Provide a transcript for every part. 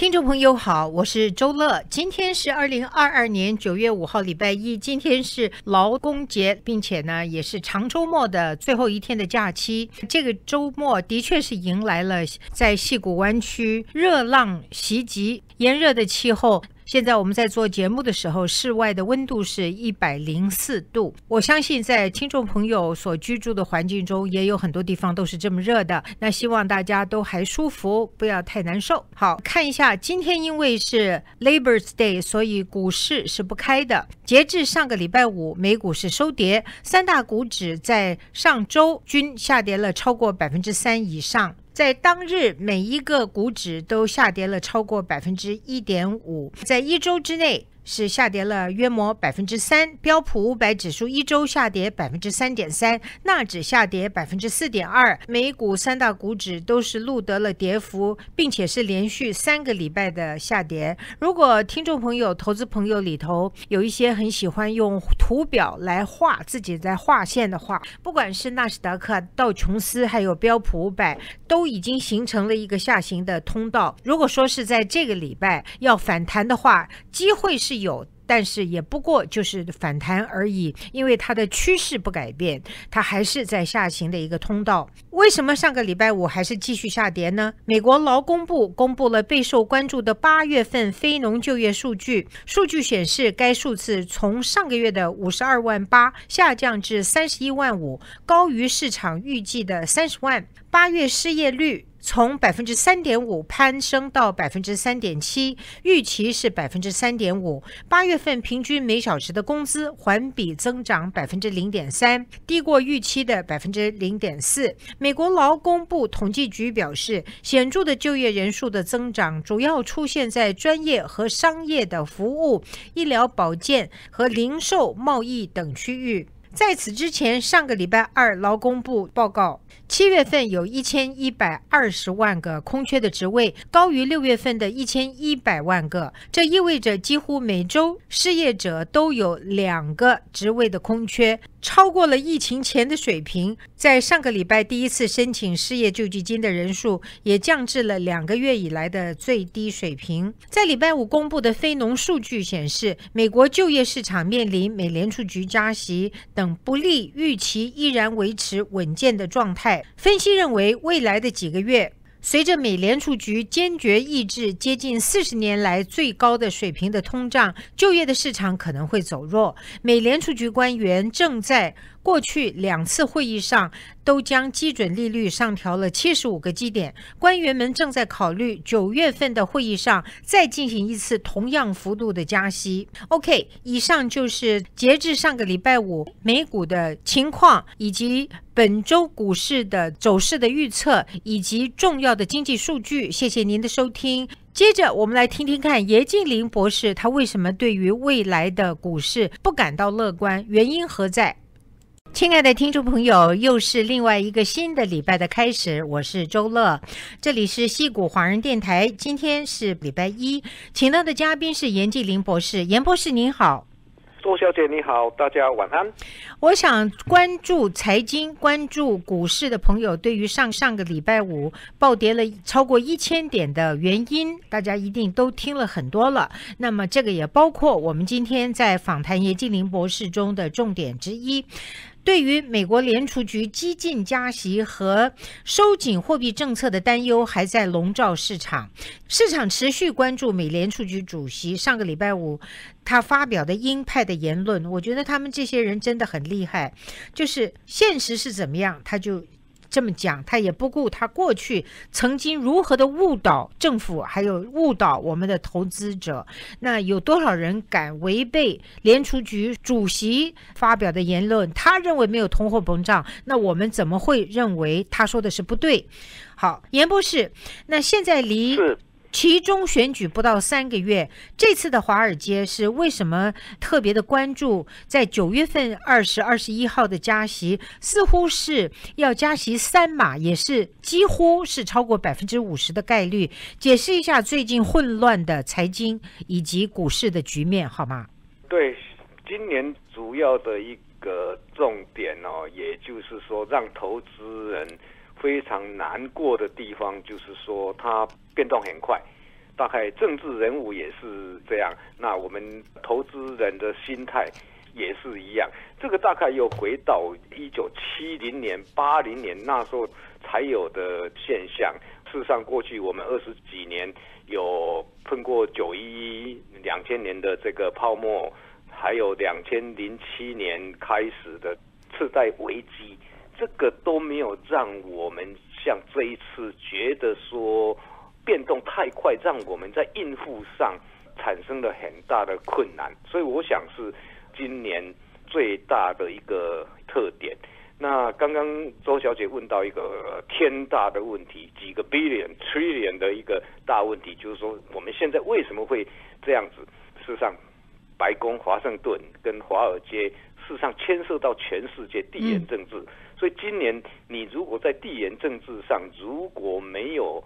听众朋友好，我是周乐。今天是二零二二年九月五号，礼拜一。今天是劳工节，并且呢，也是长周末的最后一天的假期。这个周末的确是迎来了在西谷湾区热浪袭击、炎热的气候。现在我们在做节目的时候，室外的温度是一百零四度。我相信在听众朋友所居住的环境中，也有很多地方都是这么热的。那希望大家都还舒服，不要太难受。好看一下，今天因为是 Labor Day，所以股市是不开的。截至上个礼拜五，美股是收跌，三大股指在上周均下跌了超过百分之三以上。在当日，每一个股指都下跌了超过百分之一点五，在一周之内。是下跌了约莫百分之三，标普五百指数一周下跌百分之三点三，纳指下跌百分之四点二，美股三大股指都是录得了跌幅，并且是连续三个礼拜的下跌。如果听众朋友、投资朋友里头有一些很喜欢用图表来画自己在画线的话，不管是纳斯达克、道琼斯还有标普五百，都已经形成了一个下行的通道。如果说是在这个礼拜要反弹的话，机会是。有，但是也不过就是反弹而已，因为它的趋势不改变，它还是在下行的一个通道。为什么上个礼拜五还是继续下跌呢？美国劳工部公布了备受关注的八月份非农就业数据，数据显示该数字从上个月的五十二万八下降至三十一万五，高于市场预计的三十万。八月失业率。从百分之三点五攀升到百分之三点七，预期是百分之三点五。八月份平均每小时的工资环比增长百分之零点三，低过预期的百分之零点四。美国劳工部统计局表示，显著的就业人数的增长主要出现在专业和商业的服务、医疗保健和零售贸易等区域。在此之前，上个礼拜二，劳工部报告，七月份有一千一百二十万个空缺的职位，高于六月份的一千一百万个。这意味着几乎每周失业者都有两个职位的空缺。超过了疫情前的水平，在上个礼拜第一次申请失业救济金的人数也降至了两个月以来的最低水平。在礼拜五公布的非农数据显示，美国就业市场面临美联储局加息等等不利预期，依然维持稳健的状态。分析认为，未来的几个月。随着美联储局坚决抑制接近四十年来最高的水平的通胀，就业的市场可能会走弱。美联储局官员正在。过去两次会议上都将基准利率上调了七十五个基点，官员们正在考虑九月份的会议上再进行一次同样幅度的加息。OK，以上就是截至上个礼拜五美股的情况，以及本周股市的走势的预测，以及重要的经济数据。谢谢您的收听。接着我们来听听看严静林博士他为什么对于未来的股市不感到乐观，原因何在？亲爱的听众朋友，又是另外一个新的礼拜的开始。我是周乐，这里是西谷华人电台。今天是礼拜一，请到的嘉宾是严继林博士。严博士您好，周小姐你好，大家晚安。我想关注财经、关注股市的朋友，对于上上个礼拜五暴跌了超过一千点的原因，大家一定都听了很多了。那么这个也包括我们今天在访谈严继林博士中的重点之一。对于美国联储局激进加息和收紧货币政策的担忧还在笼罩市场，市场持续关注美联储局主席上个礼拜五他发表的鹰派的言论。我觉得他们这些人真的很厉害，就是现实是怎么样，他就。这么讲，他也不顾他过去曾经如何的误导政府，还有误导我们的投资者。那有多少人敢违背联储局主席发表的言论？他认为没有通货膨胀，那我们怎么会认为他说的是不对？好，严博士，那现在离。其中选举不到三个月，这次的华尔街是为什么特别的关注？在九月份二十二十一号的加息，似乎是要加息三码，也是几乎是超过百分之五十的概率。解释一下最近混乱的财经以及股市的局面好吗？对，今年主要的一个重点哦，也就是说让投资人。非常难过的地方就是说，它变动很快，大概政治人物也是这样，那我们投资人的心态也是一样。这个大概又回到一九七零年、八零年那时候才有的现象。事实上，过去我们二十几年有碰过九一一、两千年的这个泡沫，还有两千零七年开始的次贷危机，这个都没有让我们像这一次觉得说。变动太快，让我们在应付上产生了很大的困难，所以我想是今年最大的一个特点。那刚刚周小姐问到一个天大的问题，几个 billion trillion 的一个大问题，就是说我们现在为什么会这样子？事实上，白宫、华盛顿跟华尔街，事实上牵涉到全世界地缘政治。所以今年你如果在地缘政治上如果没有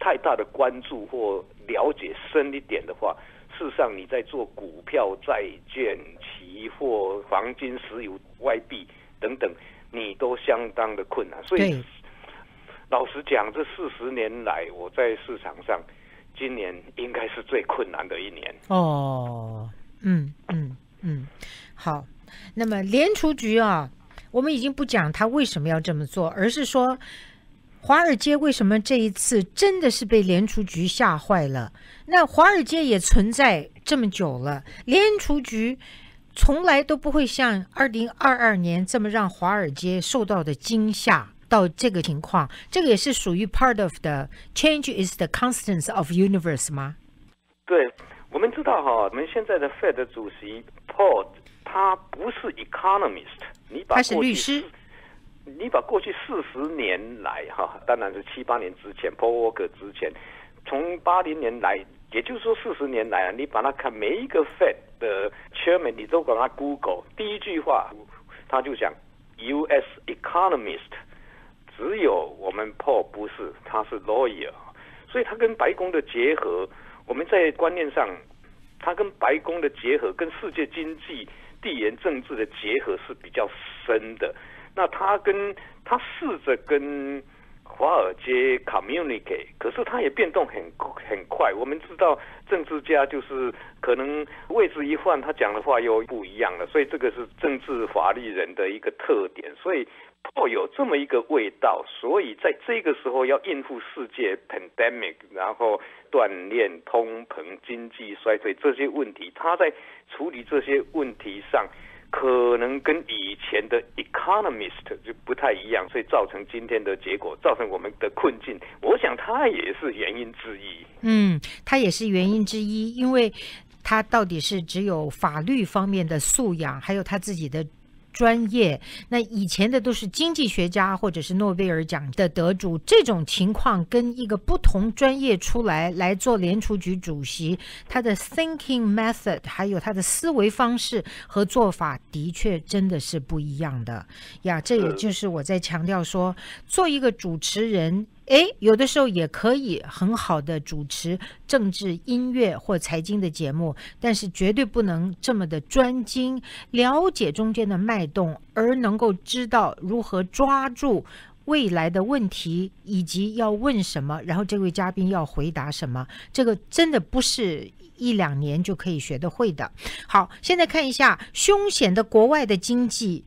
太大的关注或了解深一点的话，事实上你在做股票、债券、期货、黄金、石油、外币等等，你都相当的困难。所以，老实讲，这四十年来，我在市场上，今年应该是最困难的一年。哦，嗯嗯嗯，好。那么联储局啊，我们已经不讲他为什么要这么做，而是说。华尔街为什么这一次真的是被联储局吓坏了？那华尔街也存在这么久了，联储局从来都不会像二零二二年这么让华尔街受到的惊吓到这个情况。这个也是属于 part of the change is the constants of universe 吗？对，我们知道哈，我们现在的 Fed 主席 Paul 他不是 economist，你把他是律师。你把过去四十年来，哈，当然是七八年之前，Paul Walker 之前，从八零年来，也就是说四十年来啊，你把它看每一个 Fed 的 Chairman，你都管他 Google，第一句话他就讲 U.S. economist，只有我们 Paul 不是，他是 lawyer，所以他跟白宫的结合，我们在观念上，他跟白宫的结合，跟世界经济、地缘政治的结合是比较深的。那他跟他试着跟华尔街 communicate，可是他也变动很很快。我们知道政治家就是可能位置一换，他讲的话又不一样了。所以这个是政治法律人的一个特点。所以颇有这么一个味道。所以在这个时候要应付世界 pandemic，然后锻炼通膨、经济衰退这些问题，他在处理这些问题上。可能跟以前的 economist 就不太一样，所以造成今天的结果，造成我们的困境。我想他也是原因之一。嗯，他也是原因之一，因为他到底是只有法律方面的素养，还有他自己的。专业，那以前的都是经济学家或者是诺贝尔奖的得主，这种情况跟一个不同专业出来来做联储局主席，他的 thinking method 还有他的思维方式和做法，的确真的是不一样的呀。这也就是我在强调说，做一个主持人。哎，有的时候也可以很好的主持政治、音乐或财经的节目，但是绝对不能这么的专精，了解中间的脉动，而能够知道如何抓住未来的问题，以及要问什么，然后这位嘉宾要回答什么，这个真的不是一两年就可以学得会的。好，现在看一下凶险的国外的经济。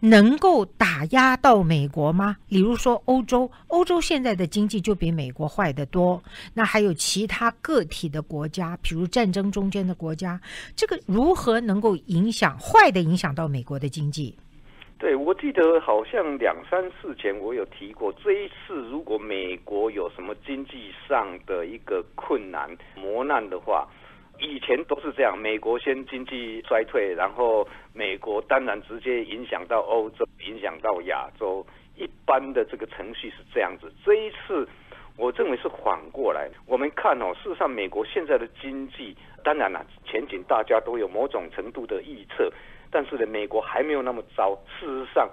能够打压到美国吗？比如说欧洲，欧洲现在的经济就比美国坏得多。那还有其他个体的国家，比如战争中间的国家，这个如何能够影响坏的影响到美国的经济？对，我记得好像两三次前我有提过，这一次如果美国有什么经济上的一个困难磨难的话。以前都是这样，美国先经济衰退，然后美国当然直接影响到欧洲，影响到亚洲。一般的这个程序是这样子。这一次，我认为是反过来。我们看哦，事实上，美国现在的经济，当然了，前景大家都有某种程度的预测，但是呢，美国还没有那么糟。事实上，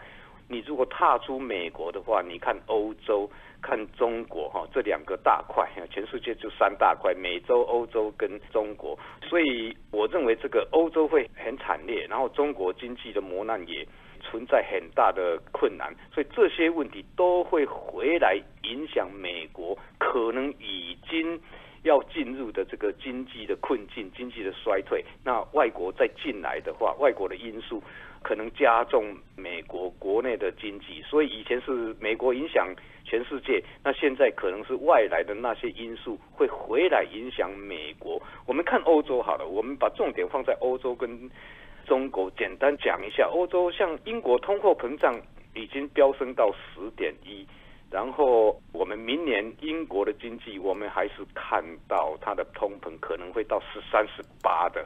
你如果踏出美国的话，你看欧洲。看中国哈，这两个大块，全世界就三大块，美洲、欧洲跟中国。所以我认为这个欧洲会很惨烈，然后中国经济的磨难也存在很大的困难，所以这些问题都会回来影响美国，可能已经要进入的这个经济的困境、经济的衰退，那外国再进来的话，外国的因素可能加重美国国内的经济。所以以前是美国影响全世界，那现在可能是外来的那些因素会回来影响美国。我们看欧洲好了，我们把重点放在欧洲跟中国，简单讲一下，欧洲像英国通货膨胀已经飙升到十点一。然后我们明年英国的经济，我们还是看到它的通膨可能会到十三、十八的。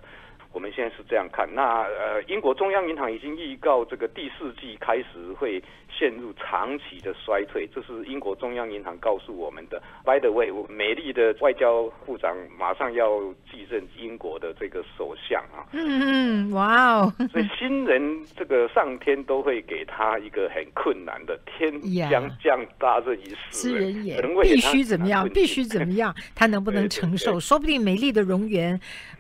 我们现在是这样看，那呃，英国中央银行已经预告这个第四季开始会陷入长期的衰退，这是英国中央银行告诉我们的。By the way，美丽的外交部长马上要继任英国的这个首相啊。嗯嗯，哇哦！所以新人这个上天都会给他一个很困难的天将降大任于斯人也，必须怎么样？必须怎么样？他能不能承受？说不定美丽的容颜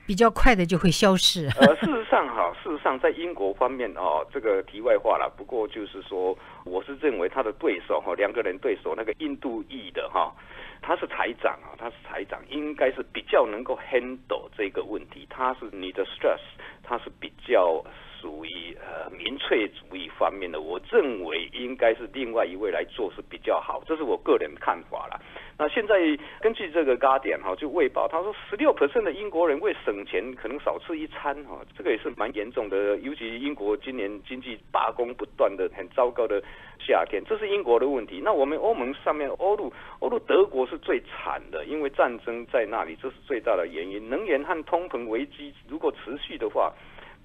比较快的就会消失。呃，事实上哈，事实上在英国方面哦，这个题外话了。不过就是说，我是认为他的对手哈，两个人对手那个印度裔的哈，他是财长啊，他是财长，应该是比较能够 handle 这个问题。他是你的 stress，他是比较。属于呃民粹主义方面的，我认为应该是另外一位来做是比较好，这是我个人看法了。那现在根据这个嘎点哈，就卫报他说，十六 percent 的英国人为省钱可能少吃一餐哈，这个也是蛮严重的。尤其英国今年经济罢工不断的很糟糕的夏天，这是英国的问题。那我们欧盟上面欧陆欧陆德国是最惨的，因为战争在那里，这是最大的原因。能源和通膨危机如果持续的话。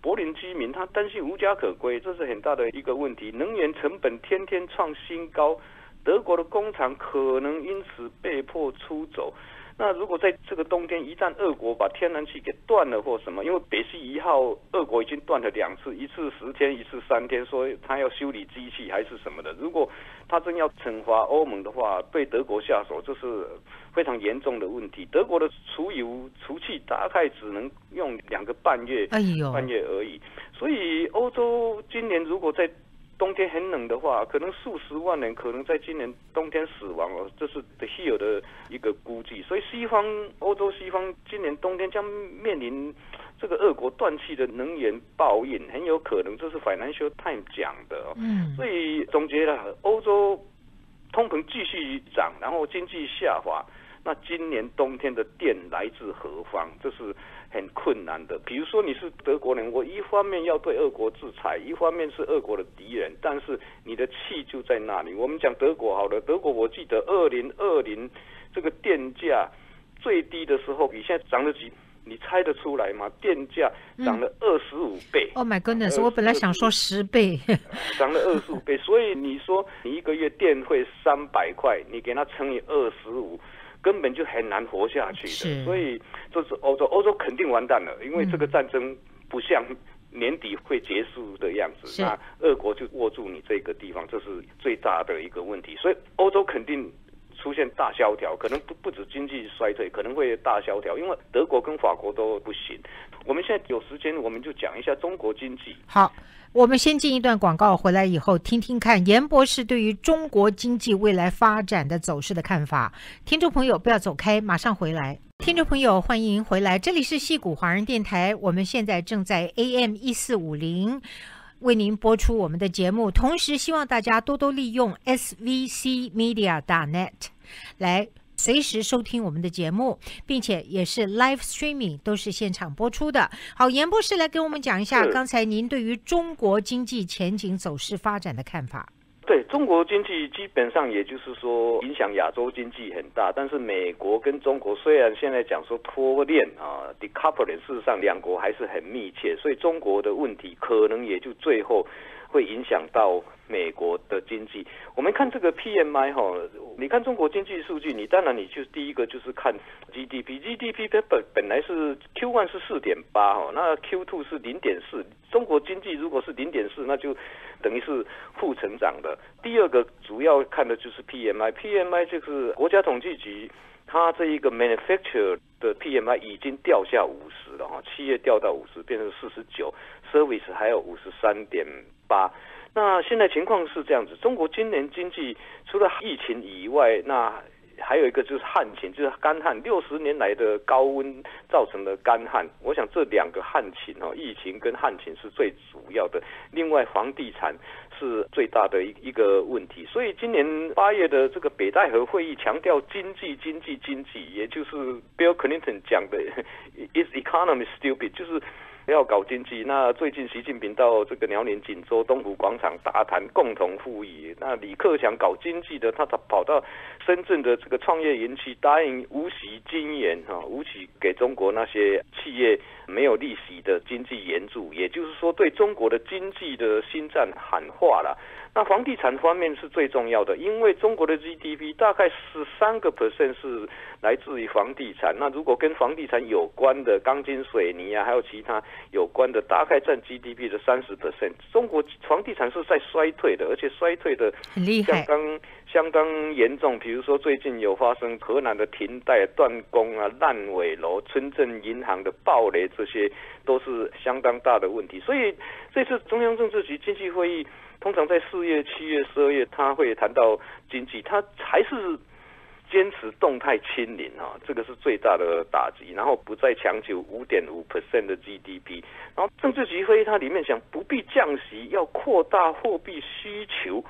柏林居民他担心无家可归，这是很大的一个问题。能源成本天天创新高，德国的工厂可能因此被迫出走。那如果在这个冬天，一旦俄国把天然气给断了或什么，因为北溪一号，俄国已经断了两次，一次十天，一次三天，说他要修理机器还是什么的。如果他真要惩罚欧盟的话，对德国下手，这是非常严重的问题。德国的储油、储气大概只能用两个半月，哎呦，半月而已。所以欧洲今年如果在冬天很冷的话，可能数十万人可能在今年冬天死亡哦，这是 The Hill 的一个估计。所以西方欧洲西方今年冬天将面临这个俄国断气的能源报应，很有可能这是 Financial Times 讲的。嗯，所以总结了，欧洲通膨继续涨，然后经济下滑。那今年冬天的电来自何方？这是。很困难的，比如说你是德国人，我一方面要对俄国制裁，一方面是俄国的敌人，但是你的气就在那里。我们讲德国好了，德国我记得二零二零这个电价最低的时候，比现在涨了几？你猜得出来吗？电价涨了二十五倍。Oh my goodness！我本来想说十倍，涨了二十五倍。所以你说你一个月电费三百块，你给它乘以二十五。根本就很难活下去的，所以这是欧洲，欧洲肯定完蛋了，因为这个战争不像年底会结束的样子，那俄国就握住你这个地方，这是最大的一个问题，所以欧洲肯定出现大萧条，可能不不止经济衰退，可能会大萧条，因为德国跟法国都不行。我们现在有时间，我们就讲一下中国经济。好。我们先进一段广告，回来以后听听看严博士对于中国经济未来发展的走势的看法。听众朋友不要走开，马上回来。听众朋友欢迎回来，这里是戏谷华人电台，我们现在正在 AM 一四五零为您播出我们的节目，同时希望大家多多利用 SVC Media net 来。随时收听我们的节目，并且也是 live streaming，都是现场播出的。好，严博士来给我们讲一下刚才您对于中国经济前景走势发展的看法。对中国经济，基本上也就是说影响亚洲经济很大，但是美国跟中国虽然现在讲说脱链啊，decoupling，事实上两国还是很密切，所以中国的问题可能也就最后。会影响到美国的经济。我们看这个 PMI 哈，你看中国经济数据，你当然你就第一个就是看 GDP，GDP 它本本来是 Q one 是四点八哈，那 Q two 是零点四。中国经济如果是零点四，那就等于是负成长的。第二个主要看的就是 PMI，PMI 就是国家统计局它这一个 manufacture 的 PMI 已经掉下五十了哈，企业掉到五十，变成四十九，service 还有五十三点。八，那现在情况是这样子，中国今年经济除了疫情以外，那还有一个就是旱情，就是干旱，六十年来的高温造成的干旱。我想这两个旱情哦，疫情跟旱情是最主要的。另外，房地产是最大的一一个问题。所以今年八月的这个北戴河会议强调经济，经济，经济，也就是 Bill Clinton 讲的 “Is economy stupid”，就是。要搞经济，那最近习近平到这个辽宁锦州东湖广场达谈共同富裕。那李克强搞经济的，他他跑到深圳的这个创业园区，答应无息金援哈，无息给中国那些企业没有利息的经济援助，也就是说对中国的经济的新战喊话了。那房地产方面是最重要的，因为中国的 GDP 大概十三个 percent 是来自于房地产。那如果跟房地产有关的钢筋水泥啊，还有其他有关的，大概占 GDP 的三十 percent。中国房地产是在衰退的，而且衰退的相当相当严重。比如说最近有发生河南的停贷、断供啊、烂尾楼、村镇银行的暴雷，这些都是相当大的问题。所以这次中央政治局经济会议。通常在四月、七月、十二月，他会谈到经济，他还是坚持动态清零啊，这个是最大的打击。然后不再强求五点五 percent 的 GDP。然后政治局会议它里面讲不必降息，要扩大货币需求。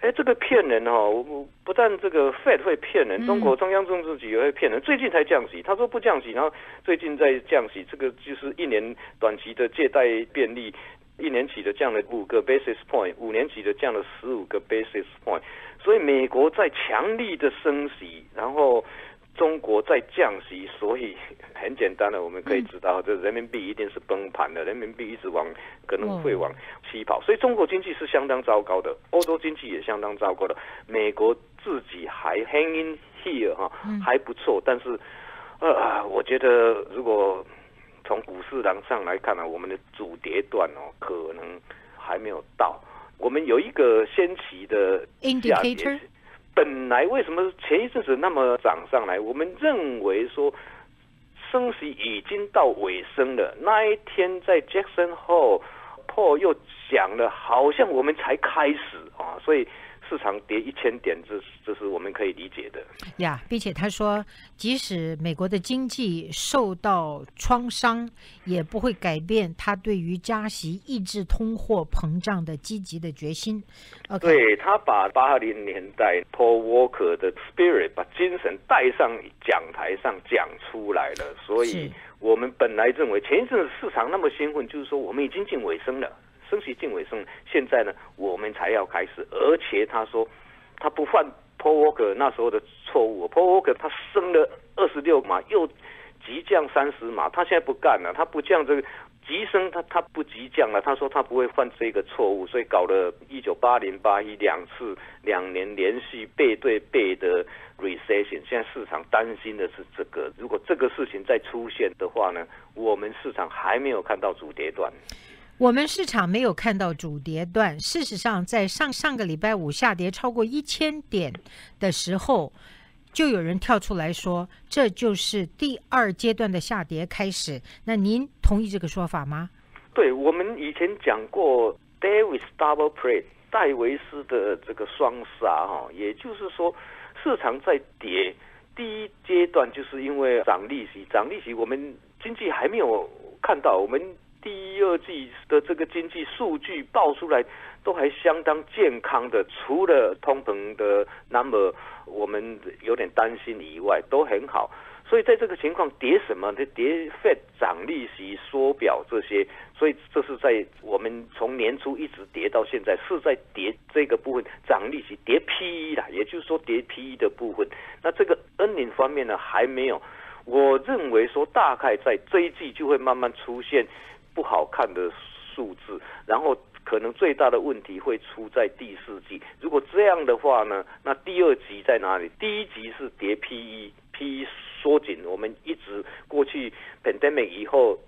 哎，这个骗人哦！不但这个 Fed 会骗人，中国中央政治局也会骗人。最近才降息，他说不降息，然后最近在降息，这个就是一年短期的借贷便利。一年期的降了五个 basis point，五年期的降了十五个 basis point，所以美国在强力的升息，然后中国在降息，所以 很简单的，我们可以知道，这人民币一定是崩盘的，人民币一直往可能会往西跑，所以中国经济是相当糟糕的，欧洲经济也相当糟糕的，美国自己还 hanging here 哈，还不错，但是呃，我觉得如果。从股市上来看呢，我们的主跌段哦，可能还没有到。我们有一个先期的 indicator，本来为什么前一阵子那么涨上来？我们认为说升息已经到尾声了。那一天在 Jackson Hole Paul 又讲了，好像我们才开始啊，所以。市场跌一千点，这这是我们可以理解的呀，并且他说，即使美国的经济受到创伤，也不会改变他对于加息、抑制通货膨胀的积极的决心。对他把八零年代 Paul Walker 的 spirit，把精神带上讲台上讲出来了，所以我们本来认为前一阵子市场那么兴奋，就是说我们已经进尾声了。升息近尾声，现在呢，我们才要开始。而且他说，他不犯 Paul Walker 那时候的错误。Paul Walker 他升了二十六码，又急降三十码，他现在不干了，他不降这个急升，他他不急降了。他说他不会犯这个错误，所以搞了一九八零八一两次两年连续背对背的 recession。现在市场担心的是这个，如果这个事情再出现的话呢，我们市场还没有看到主跌段。我们市场没有看到主跌段。事实上，在上上个礼拜五下跌超过一千点的时候，就有人跳出来说，这就是第二阶段的下跌开始。那您同意这个说法吗？对，我们以前讲过 Davis Double Play 戴维斯的这个双杀哈，也就是说，市场在跌，第一阶段就是因为涨利息，涨利息，我们经济还没有看到我们。二季的这个经济数据报出来，都还相当健康的，除了通膨的 number 我们有点担心以外，都很好。所以在这个情况，跌什么？跌 Fed 涨利息、缩表这些，所以这是在我们从年初一直跌到现在，是在跌这个部分涨利息、跌 PE 啦，也就是说跌 PE 的部分。那这个 N 零方面呢，还没有。我认为说，大概在这一季就会慢慢出现。不好看的数字，然后可能最大的问题会出在第四季。如果这样的话呢，那第二集在哪里？第一集是跌 PE，PE 缩紧。我们一直过去 pandemic 以后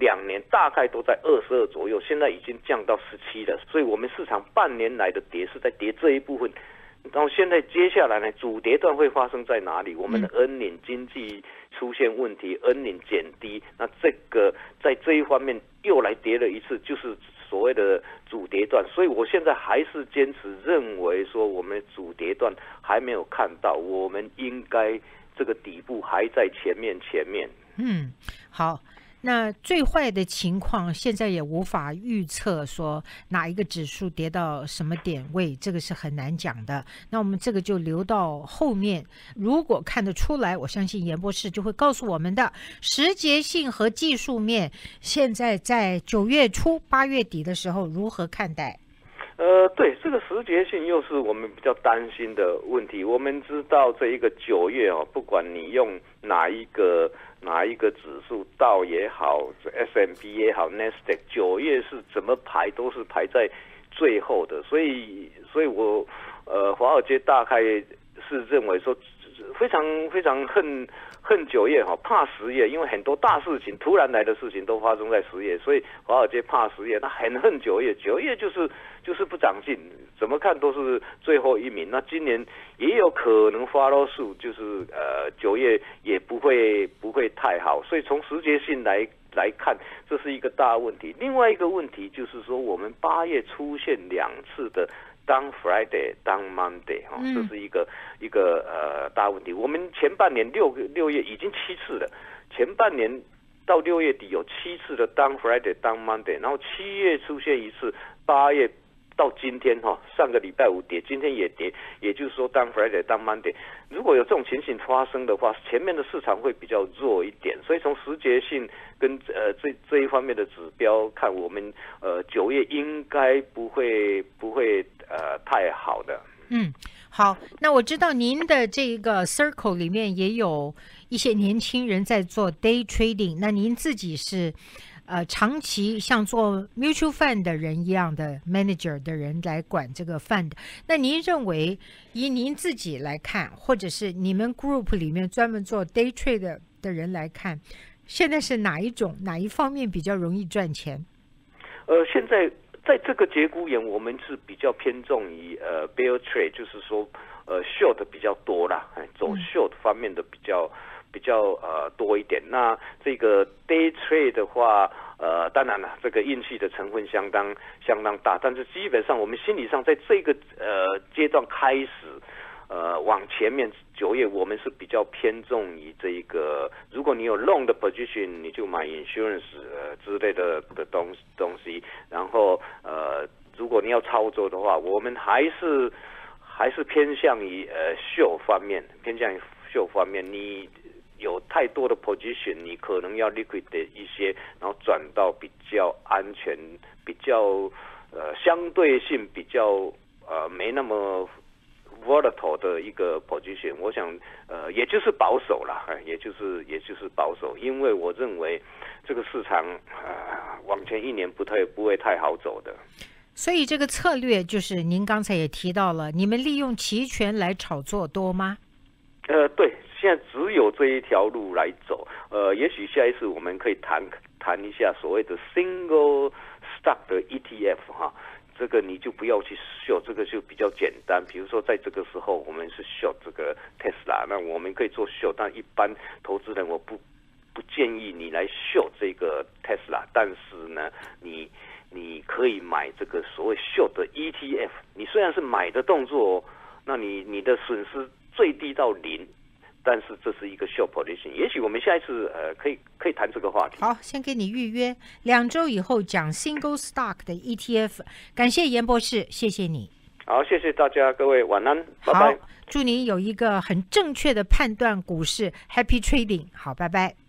两年大概都在二十二左右，现在已经降到十七了。所以我们市场半年来的跌是在跌这一部分。然后现在接下来呢，主跌段会发生在哪里？我们的 N 领经济出现问题，N 领减低，那这个在这一方面又来跌了一次，就是所谓的主跌段。所以我现在还是坚持认为说，我们主跌段还没有看到，我们应该这个底部还在前面前面。嗯，好。那最坏的情况现在也无法预测，说哪一个指数跌到什么点位，这个是很难讲的。那我们这个就留到后面，如果看得出来，我相信严博士就会告诉我们的时节性和技术面，现在在九月初、八月底的时候如何看待？呃，对，这个时节性又是我们比较担心的问题。我们知道这一个九月哦，不管你用哪一个。哪一个指数道也好，S M B 也好，n e s t a q 九月是怎么排都是排在最后的，所以，所以我呃，华尔街大概是认为说，非常非常恨恨九月哈，怕十月，因为很多大事情突然来的事情都发生在十月，所以华尔街怕十月，他很恨九月，九月就是就是不长进。怎么看都是最后一名。那今年也有可能发落数，就是呃九月也不会不会太好。所以从时节性来来看，这是一个大问题。另外一个问题就是说，我们八月出现两次的当 Friday 当 Monday 哈，这是一个一个呃大问题。我们前半年六六月已经七次了，前半年到六月底有七次的当 Friday 当 Monday，然后七月出现一次，八月。到今天哈，上个礼拜五跌，今天也跌，也就是说，当 Friday 当 Monday，如果有这种情形发生的话，前面的市场会比较弱一点。所以从时节性跟呃这这一方面的指标看，我们呃九月应该不会不会呃太好的。嗯，好，那我知道您的这个 Circle 里面也有一些年轻人在做 Day Trading，那您自己是？呃，长期像做 mutual fund 的人一样的 manager 的人来管这个 fund，那您认为以您自己来看，或者是你们 group 里面专门做 day trade 的人来看，现在是哪一种哪一方面比较容易赚钱？呃，现在在这个节骨眼，我们是比较偏重于呃 bear trade，就是说呃 short 比较多啦，走 short 方面的比较。比较呃多一点，那这个 day trade 的话，呃，当然了，这个运气的成分相当相当大，但是基本上我们心理上在这个呃阶段开始，呃，往前面九月，我们是比较偏重于这一个，如果你有 long 的 position，你就买 insurance 呃之类的的东东西，然后呃，如果你要操作的话，我们还是还是偏向于呃秀方面，偏向于秀方面，你。有太多的 position，你可能要 liquid 一些，然后转到比较安全、比较呃相对性比较呃没那么 volatile 的一个 position。我想呃也就是保守啦，也就是也就是保守，因为我认为这个市场啊往前一年不太不会太好走的。所以这个策略就是您刚才也提到了，你们利用期权来炒作多吗？呃，对。现在只有这一条路来走，呃，也许下一次我们可以谈谈一下所谓的 single stock 的 ETF 哈，这个你就不要去 show，这个就比较简单。比如说在这个时候我们是秀这个 Tesla，那我们可以做 show，但一般投资人我不不建议你来秀这个 Tesla，但是呢，你你可以买这个所谓 show 的 ETF，你虽然是买的动作，那你你的损失最低到零。但是这是一个 short position，也许我们下一次呃可以可以谈这个话题。好，先给你预约两周以后讲 single stock 的 ETF。感谢严博士，谢谢你。好，谢谢大家，各位晚安，拜拜。祝您有一个很正确的判断股市，Happy trading。好，拜拜。